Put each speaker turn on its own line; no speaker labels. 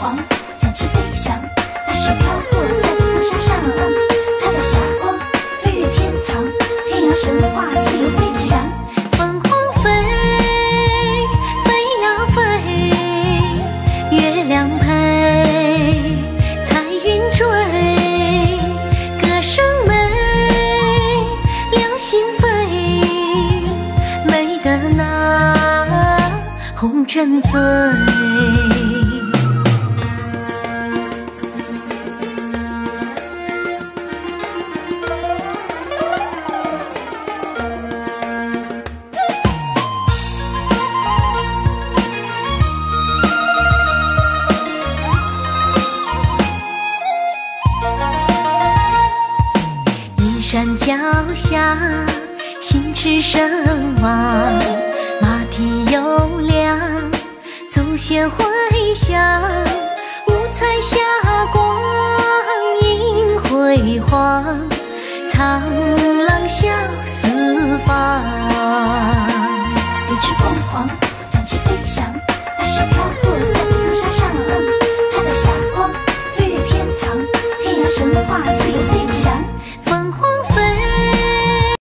黄，展翅飞翔。大雪飘过塞北风沙上，它的霞光飞越天堂，天涯神话自由飞翔。
凤凰飞，飞呀飞，月亮陪，彩云追，歌声美，两心扉，美得那红尘醉。山脚下，心驰神往，马蹄油亮，祖先回响，五彩霞光映辉煌，苍狼啸四方。
一只凤凰展翅飞翔，大雪飘过在风沙上，它的霞光飞越天堂，天涯神话自由。